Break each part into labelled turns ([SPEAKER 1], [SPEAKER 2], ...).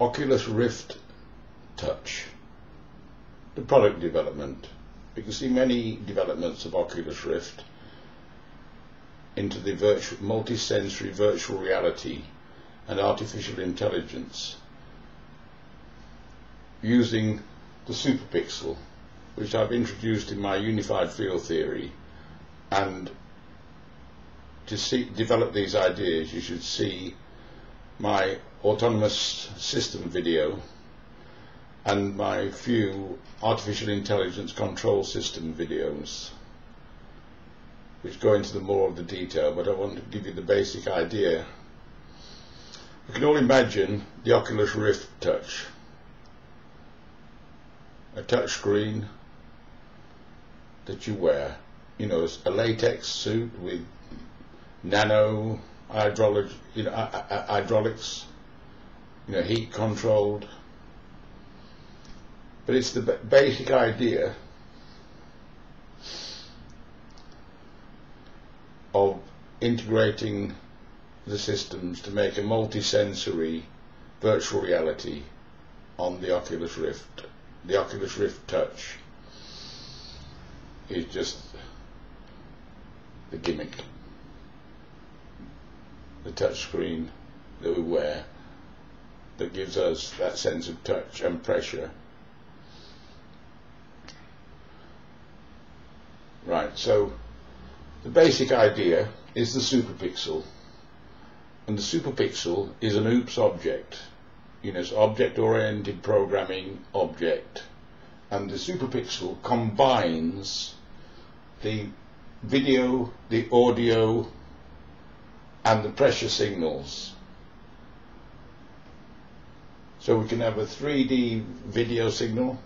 [SPEAKER 1] Oculus Rift Touch, the product development. You can see many developments of Oculus Rift into the virtual, multi-sensory virtual reality and artificial intelligence using the superpixel which I've introduced in my unified field theory and to see, develop these ideas you should see my autonomous system video and my few artificial intelligence control system videos which go into the more of the detail but I want to give you the basic idea. You can all imagine the Oculus Rift touch. A touch screen that you wear. You know a latex suit with nano you know, uh, uh, uh, hydraulics you know heat controlled but it's the basic idea of integrating the systems to make a multi-sensory virtual reality on the Oculus Rift. The Oculus Rift Touch is just the gimmick. The touch screen that we wear that gives us that sense of touch and pressure Right, so the basic idea is the superpixel. And the superpixel is an OOPS object. You know, it's object-oriented programming object. And the superpixel combines the video, the audio, and the pressure signals. So we can have a 3D video signal,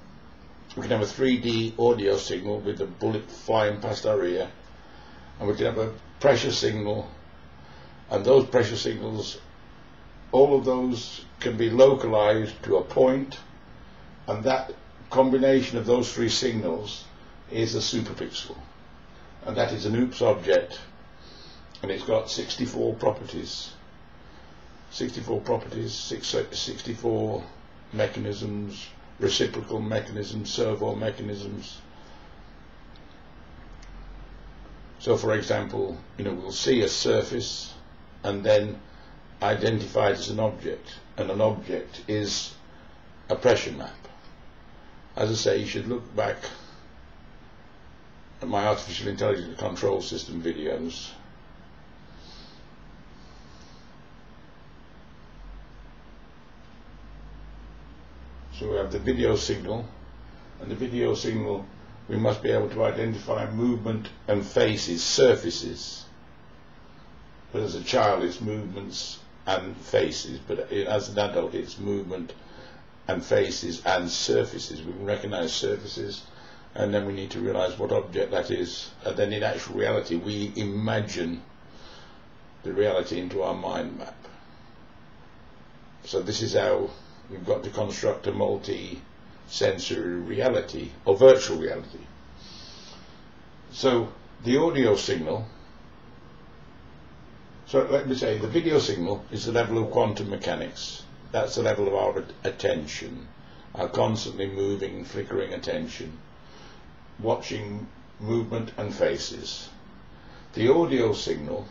[SPEAKER 1] we can have a 3D audio signal with a bullet flying past our ear. And we can have a pressure signal. And those pressure signals all of those can be localized to a point. And that combination of those three signals is a superpixel. And that is an OOPS object. And it's got 64 properties 64 properties 64 mechanisms reciprocal mechanisms, servo mechanisms. So for example, you know, we'll see a surface and then identify it as an object. And an object is a pressure map. As I say, you should look back at my artificial intelligence control system videos So we have the video signal, and the video signal we must be able to identify movement and faces, surfaces. But as a child it's movements and faces, but as an adult it's movement and faces and surfaces. We can recognize surfaces and then we need to realize what object that is. And then in actual reality we imagine the reality into our mind map. So this is how we've got to construct a multi-sensory reality or virtual reality. So the audio signal, so let me say the video signal is the level of quantum mechanics. That's the level of our attention, our constantly moving, flickering attention, watching movement and faces. The audio signal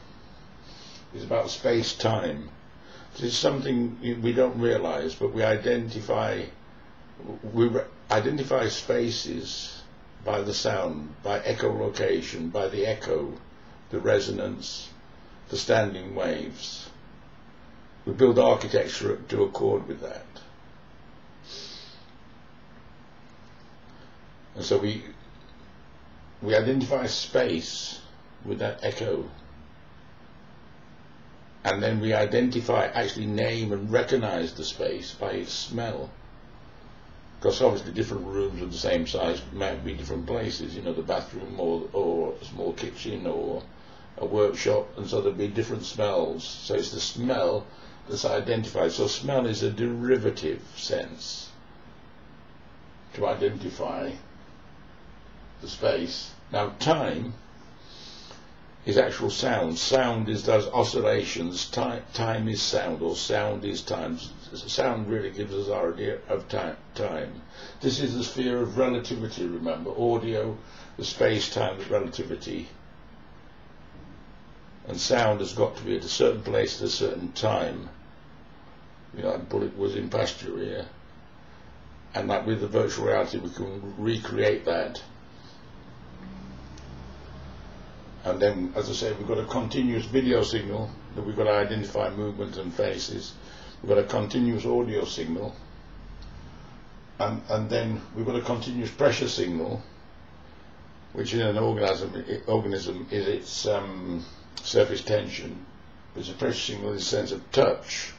[SPEAKER 1] is about space-time it's something we don't realize, but we identify we identify spaces by the sound, by echolocation, by the echo, the resonance, the standing waves. We build architecture to accord with that. And so we we identify space with that echo and then we identify, actually name and recognize the space by its smell. Because obviously different rooms of the same size might be different places, you know, the bathroom or, or a small kitchen or a workshop, and so there'll be different smells. So it's the smell that's identified. So smell is a derivative sense to identify the space. Now time is actual sound. Sound is those oscillations. Time, time is sound, or sound is time. Sound really gives us our idea of time. time. This is the sphere of relativity, remember. Audio, the space-time relativity. And sound has got to be at a certain place at a certain time. You know, that bullet was in pasture here. And that with the virtual reality we can recreate that and then as I say we've got a continuous video signal that we've got to identify movements and faces. We've got a continuous audio signal. And, and then we've got a continuous pressure signal which in an organism, organism is its um, surface tension. There's a pressure signal in the sense of touch.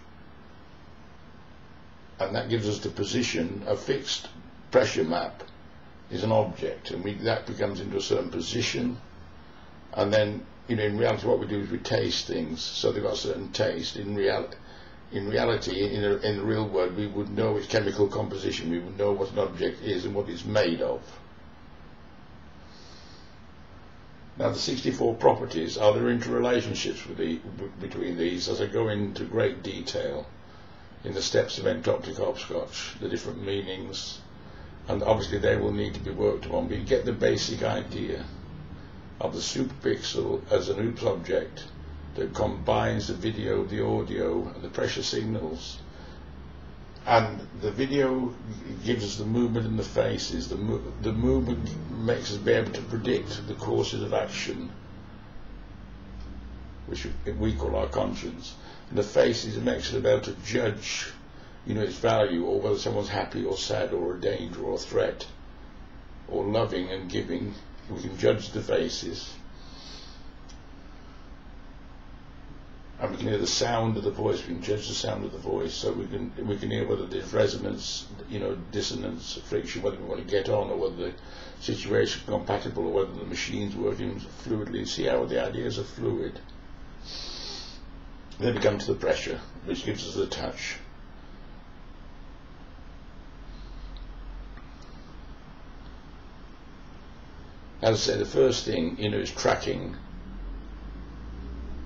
[SPEAKER 1] And that gives us the position a fixed pressure map is an object. And we, that becomes into a certain position and then you know in reality what we do is we taste things. So they've got a certain taste. In reality in reality in, a, in the real world we would know its chemical composition we would know what an object is and what it's made of. Now the 64 properties are there interrelationships with the, between these? As I go into great detail in the steps of entoptic hopscotch the different meanings and obviously they will need to be worked on but you get the basic idea of the superpixel as an OOPS object that combines the video, the audio, and the pressure signals. And the video gives us the movement in the faces. The, mo the movement makes us be able to predict the courses of action, which we call our conscience. And the faces makes us be able to judge, you know, its value, or whether someone's happy or sad, or a danger or a threat, or loving and giving we can judge the faces. And we can hear the sound of the voice, we can judge the sound of the voice, so we can we can hear whether there's resonance, you know, dissonance, friction, whether we want to get on or whether the situation is compatible or whether the machine's working fluidly. See how the ideas are fluid. Then we come to the pressure, which gives us the touch. As I say, the first thing, you know, is tracking,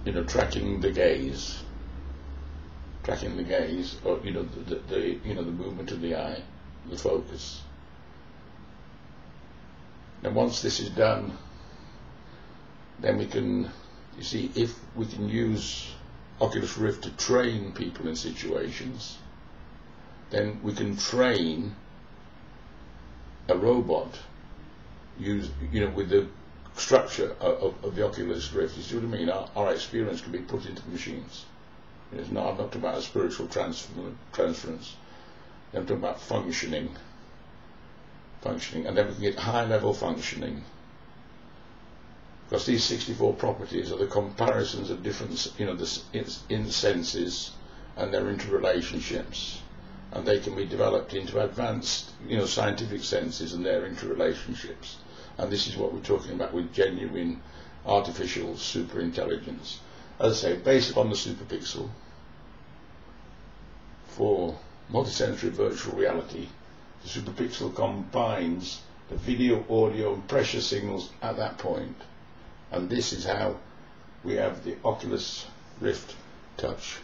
[SPEAKER 1] you know, tracking the gaze, tracking the gaze, or, you know, the, the, the you know, the movement of the eye, the focus. And once this is done, then we can, you see, if we can use Oculus Rift to train people in situations, then we can train a robot use, you know, with the structure of, of, the Oculus Rift. You see what I mean? Our, our experience can be put into the machines. It's not, I'm not talking about a spiritual transfer, transference. I'm talking about functioning. Functioning. And then we can get high level functioning. Because these 64 properties are the comparisons of different, you know, the in senses and their interrelationships. And they can be developed into advanced, you know, scientific senses and their interrelationships and this is what we're talking about with genuine artificial superintelligence. As I say, based upon the superpixel for multisensory virtual reality, the superpixel combines the video, audio and pressure signals at that point. And this is how we have the Oculus Rift Touch.